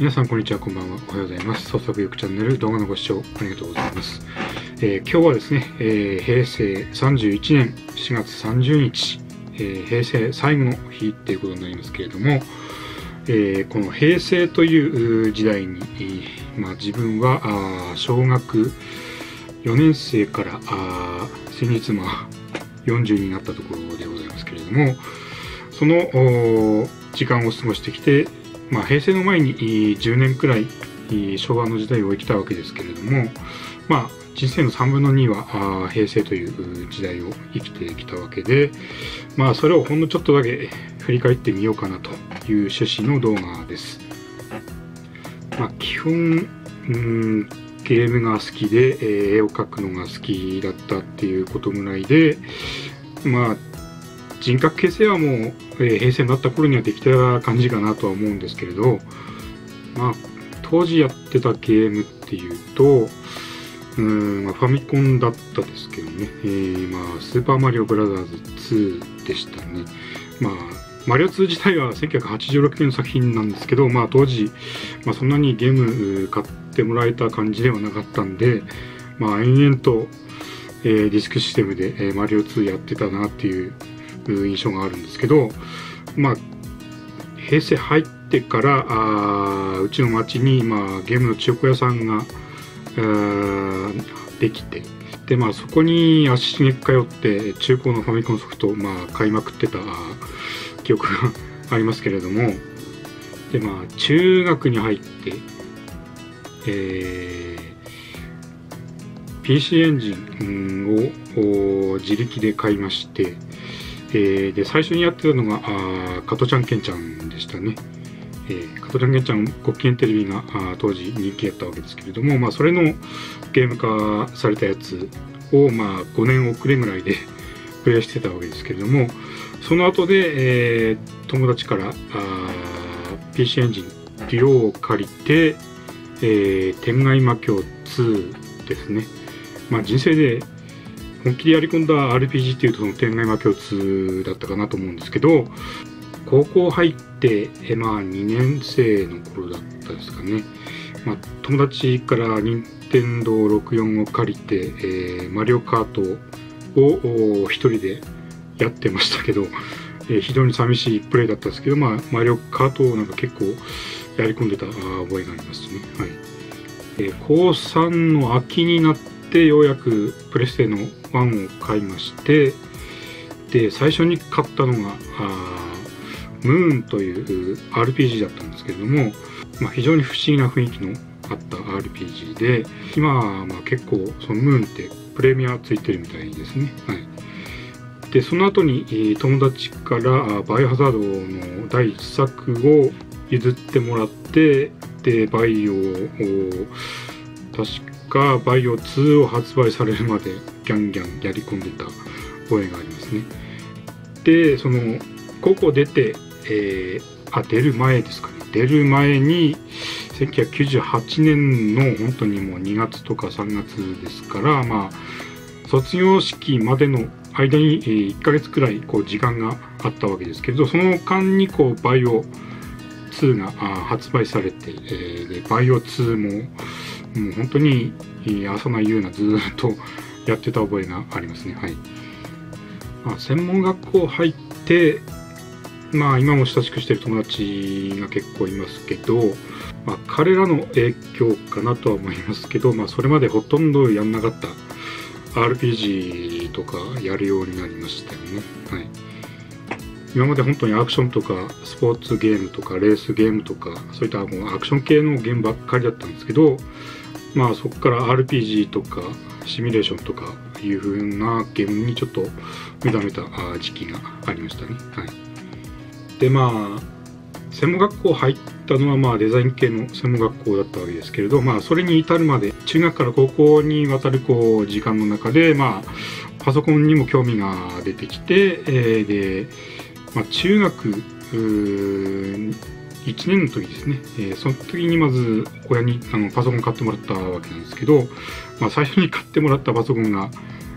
皆さんこんにちはこんばんは。おはようございます。早速よくチャンネル動画のご視聴ありがとうございます、えー今日はですね、えー平成31年4月30日、えー平成最後の日っていうことになりますけれども、えーこの平成という時代に、まあ、自分は小学4年生から先日まあ40になったところでございますけれどもその時間を過ごしてきて、まあ、平成の前に10年くらい昭和の時代を生きたわけですけれども、まあ、人生の3分の2は平成という時代を生きてきたわけで、まあ、それをほんのちょっとだけ振り返ってみようかなという趣旨の動画です。まあ、基本うんゲームが好きで、えー絵を描くのが好きだったっていうことぐらいでまあ人格形成はもう、えー平成になった頃にはできた感じかなとは思うんですけれどまあ当時やってたゲームっていうとうん、まあ、ファミコンだったですけどね、えーまあ、スーパーマリオブラザーズ2でしたね。まあマリオ2自体は1986年の作品なんですけど、まあ、当時、まあ、そんなにゲーム買ってもらえた感じではなかったんで、まあ、延々と、えーディスクシステムで、えーマリオ2やってたなっていうう印象があるんですけど、まあ、平成入ってからあーうちの町に、まあ、ゲームの中古屋さんができてで、まあ、そこに足しげく通って中古のファミコンソフトを、まあ、買いまくってた記憶がありますけれどもで、まあ、中学に入って、えー PC エンジンを自力で買いまして、えーで最初にやってたのがあ加トちゃんケンちゃんでしたね。えー、加トちゃんケンちゃんご機嫌テレビがあ当時人気やったわけですけれども、まあ、それのゲーム化されたやつを、まあ、5年遅れぐらいで プレイしてたわけですけれどもその後で、えー友達からあ PC エンジンデュオを借りて、えー天外魔境2ですね。まあ、人生で本気でやり込んだ RPG っていうとその天外魔境2だったかなと思うんですけど高校入って、えまあ、2年生の頃だったですかね、まあ、友達から任天堂64を借りて、えーマリオカートをお一人でやってましたけど、えー非常に寂しいプレイだったんですけど、まあ、マリオカートをなんか結構やり込んでたあー覚えがありますね。はいえー高3の秋になってようやくプレステの1を買いましてで最初に買ったのがムーンという RPG だったんですけれども、まあ、非常に不思議な雰囲気のあった RPG で今はまあ結構そのムーンってプレミアついてるみたいですね。はい、でその後に友達からバイオハザードの第1作を譲ってもらってでバイオを確かバイオ2を発売されるまでギャンギャンやり込んでた覚えがありますね。でその高校出て、えーあ出る前ですかね出る前に1998年の本当にもう2月とか3月ですからまあ卒業式までの間に、1ヶ月くらいこう時間があったわけですけれどその間にこうバイオ2が発売されて、えーでバイオ2ももう本当にえー朝内優なずっとやってた覚えがありますね。はいまあ、専門学校入ってまあ今も親しくしてる友達が結構いますけど、まあ、彼らの影響かなとは思いますけど、まあ、それまでほとんどやんなかった RPG とかやるようになりましたよね。はい今まで本当にアクションとかスポーツゲームとかレースゲームとかそういったもうアクション系のゲームばっかりだったんですけどまあそこから RPG とかシミュレーションとかいう風なゲームにちょっと目覚めた時期がありましたね。はい、でまあ専門学校入ったのはまあデザイン系の専門学校だったわけですけれどまあそれに至るまで中学から高校にわたるこう時間の中でまあパソコンにも興味が出てきて、えーで、まあ、中学1年の時ですね、えーその時にまず親にあのパソコン買ってもらったわけなんですけど、まあ、最初に買ってもらったパソコンが、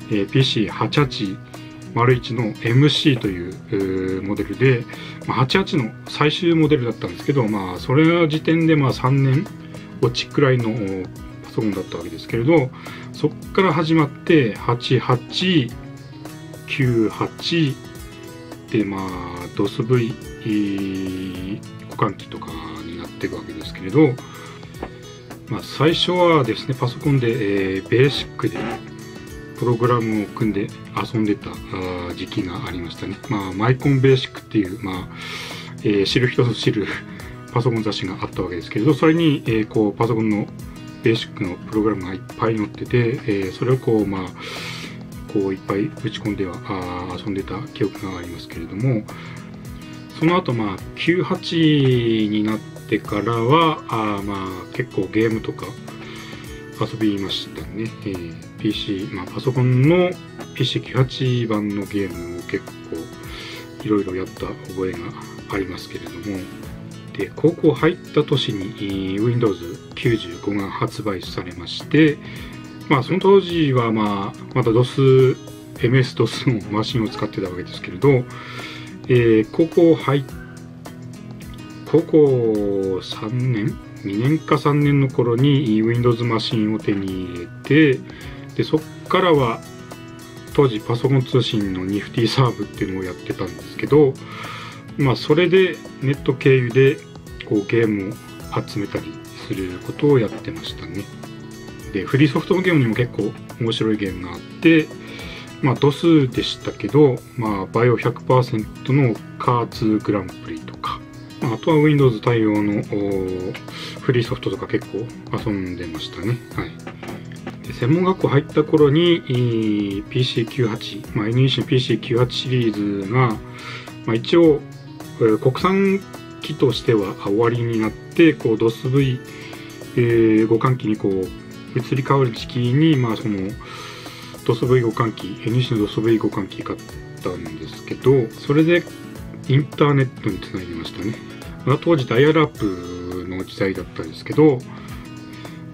えー PC88 01の MC というモデルで、まあ、88の最終モデルだったんですけど、まあ、それの時点でまあ3年落ちくらいのパソコンだったわけですけれどそこから始まって8898でまあ DOSV 互換機とかになっていくわけですけれど、まあ、最初はですねパソコンで、えー、ベーシックでプログラムを組んで遊んでた時期がありましたね。まあ、マイコンベーシックっていう、まあ、えー、知る人ぞ知る パソコン雑誌があったわけですけれど、それに、えー、こう、パソコンのベーシックのプログラムがいっぱい載ってて、え、それをこう、まあ、こういっぱい打ち込んでは遊んでた記憶がありますけれども、その後まあ98になってからはあまあ結構ゲームとか遊びましたね。えー PC、まあ、パソコンの PC98 版のゲームを結構いろいろやった覚えがありますけれどもで高校入った年に Windows95 が発売されましてまあその当時はまあまだ DOS MS-DOS のマシンを使ってたわけですけれど、えー、高校入高校3年？2年か3年の頃に Windows マシンを手に入れてでそっからは当時パソコン通信のニフティサーブっていうのをやってたんですけどまあそれでネット経由でこうゲームを集めたりすることをやってましたね。でフリーソフトのゲームにも結構面白いゲームがあってまあ DOS でしたけどまあバイオ100%のカーツグランプリとかあとは Windows 対応のフリーソフトとか結構遊んでましたね。はい。専門学校入った頃に PC98、まあ、NEC の PC98 シリーズが、まあ、一応、えー、国産機としては終わりになってこう DOSV、えー、互換機にこう移り変わる時期に、まあ、その DOSV 互換機 NEC の DOSV 互換機買ったんですけどそれでインターネットにつないでましたね、まあ、当時ダイヤルアップの時代だったんですけど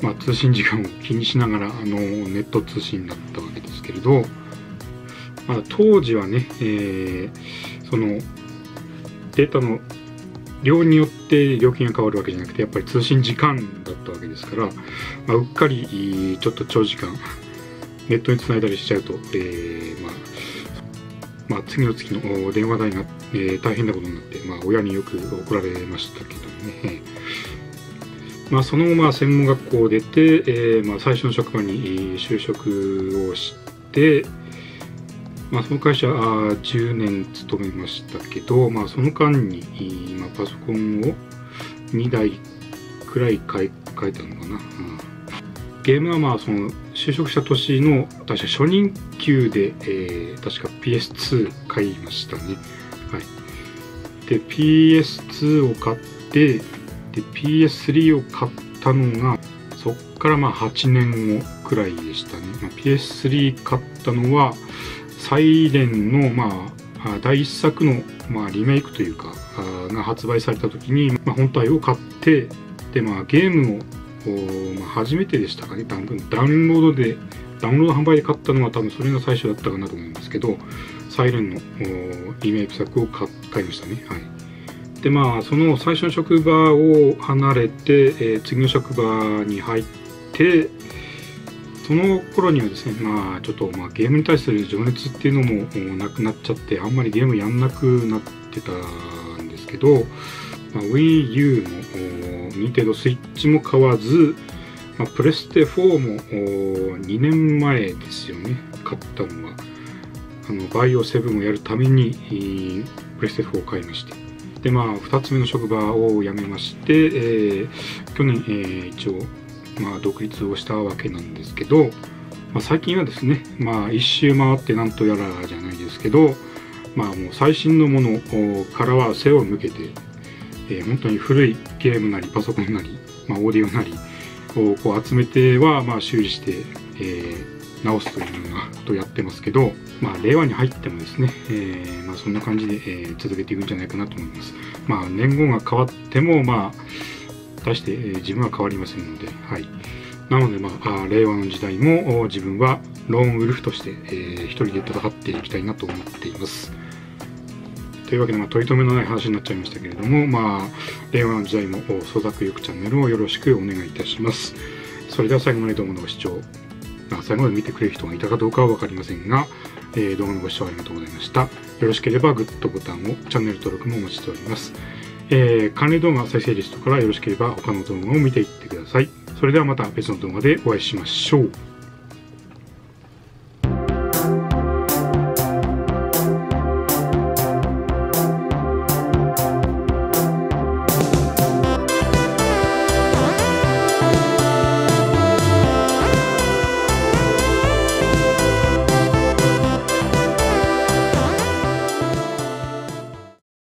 まあ、通信時間を気にしながらあのネット通信だったわけですけれど、まあ、当時はね、えー、そのデータの量によって料金が変わるわけじゃなくてやっぱり通信時間だったわけですから、まあ、うっかりちょっと長時間ネットにつないだりしちゃうと、えー、まあまあ、次の月の電話代が、えー、大変なことになって、まあ、親によく怒られましたけどね。まあ、その後まあ専門学校を出て、えー、まあ最初の職場に就職をして、まあ、その会社あ10年勤めましたけど、まあ、その間に、まあ、パソコンを2台くらい買い替えたのかな、うん、ゲームはまあその就職した年の確か初任給で、えー、確か PS2 買いましたね。はい。で PS2 を買ってで PS3 を買ったのがそっからまあ8年後くらいでしたね、まあ、PS3 買ったのはサイレンのまあ第一作のまあリメイクというかが発売された時にまあ本体を買ってでまあゲームをまあ初めてでしたかね。ダウンロードでダウンロード販売で買ったのは多分それが最初だったかなと思うんですけどサイレンのリメイク作を買いましたね。はい。でまあその最初の職場を離れて、えー、次の職場に入ってその頃にはですねまあちょっとまあゲームに対する情熱っていうのもなくなっちゃってあんまりゲームやんなくなってたんですけど、まあ、WiiU も Nintendo Switch も買わず、まあ、プレステ4も2年前ですよね。買ったのはあのバイオ7をやるためにプレステ4を買いましてでまあ2つ目の職場を辞めまして、えー、去年、えー、一応、まあ、独立をしたわけなんですけど、まあ、最近はですね、まあ、一周回ってなんとやらじゃないですけど、まあ、もう最新のものからは背を向けて、えー、本当に古いゲームなりパソコンなり、まあ、オーディオなりをこう集めては、まあ、修理して、えー、直すというようなことをやってますけど、まあ、令和に入ってもですね、えー、まあ、そんな感じで、えー、続けていくんじゃないかなと思います。まあ、年号が変わっても、まあ、大して、え、自分は変わりませんので、はい。なので、まあ、令和の時代も自分はローンウルフとして、えー、一人で戦っていきたいなと思っています。というわけで、まあ、取り留めのない話になっちゃいましたけれども、まあ、令和の時代も創作よくチャンネルをよろしくお願いいたします。それでは最後までどうものご視聴、まあ、最後まで見てくれる人がいたかどうかは分かりませんが、えー、動画のご視聴ありがとうございました。よろしければグッドボタンを、チャンネル登録もお待ちしております。えー、関連動画再生リストからよろしければ他の動画を見ていってください。それではまた別の動画でお会いしましょう。